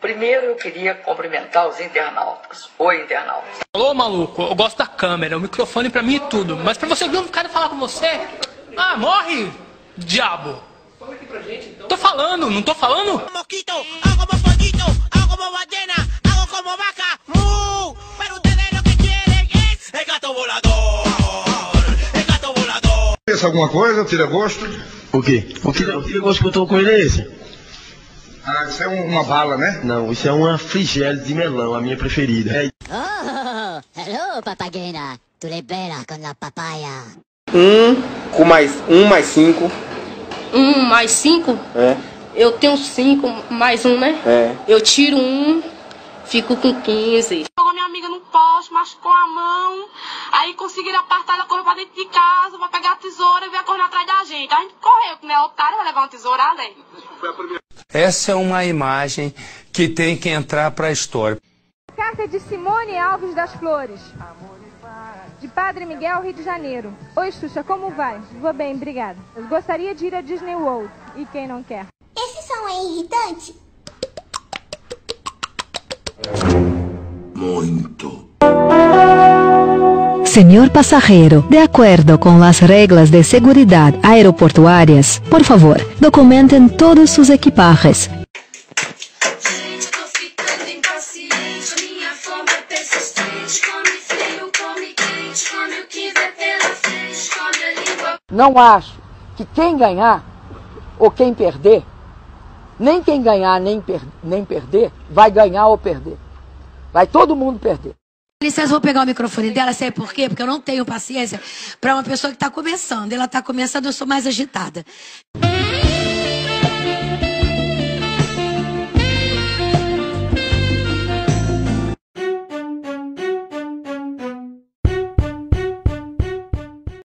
Primeiro eu queria cumprimentar os internautas. Oi, internautas. Alô, maluco, eu gosto da câmera, o microfone pra mim e tudo. Mas pra você que não quero falar com você, ah, morre, diabo. Fala aqui pra gente, então. Tô falando, não tô falando? Mosquito, hago como pollito, hago como ballena, hago como vaca, mu. Pero ustedes lo que quieren es el gato volador, el gato volador. Pensa alguma coisa, tira gosto? O quê? O que, o que gosto que eu tô com ele é esse? Ah, isso é um- uma bala, né? Não, isso é uma frigelle de melão, a minha preferida. É Oh, hello, papagena. Tu le bella con la papaya. Um com mais um mais cinco. Um mais cinco? É. Eu tenho cinco mais um, né? É. Eu tiro um, fico com 15. Jogou minha amiga no poste, machucou a mão. Aí conseguiram apartar ela, correu pra dentro de casa pra pegar a tesoura e veio correndo atrás da gente. A gente correu, que não é otário, vai levar uma tesoura além. Essa é uma imagem que tem que entrar para a história. Carta de Simone Alves das Flores. De Padre Miguel, Rio de Janeiro. Oi, Xuxa, como vai? Vou bem, obrigada. Eu gostaria de ir a Disney World. E quem não quer? Esse som é irritante? Señor pasajero, de acuerdo con las reglas de seguridad aeroportuarias, por favor, documenten todos sus equipajes. Não acho que quem ganhar ou quem perder, nem quem ganhar nem, per nem perder, vai ganhar ou perder. Vai todo mundo perder. Licença, vou pegar o microfone dela, sabe por quê? Porque eu não tenho paciência para uma pessoa que está começando. Ela está começando, eu sou mais agitada.